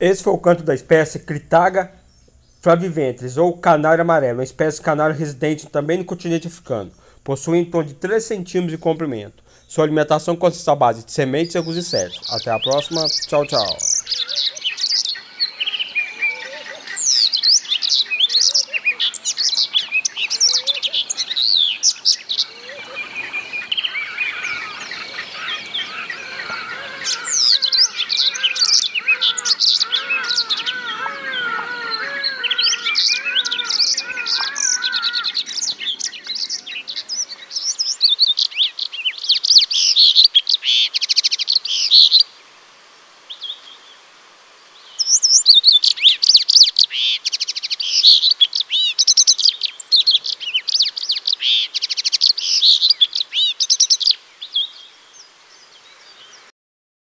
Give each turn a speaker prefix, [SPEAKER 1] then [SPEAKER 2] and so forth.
[SPEAKER 1] Esse foi o canto da espécie Critaga flaviventris, ou canário amarelo, uma espécie de canário residente também no continente africano. Possui em torno de 3 centímetros de comprimento. Sua alimentação consiste à base de sementes, e alguns insetos. Até a próxima. Tchau, tchau.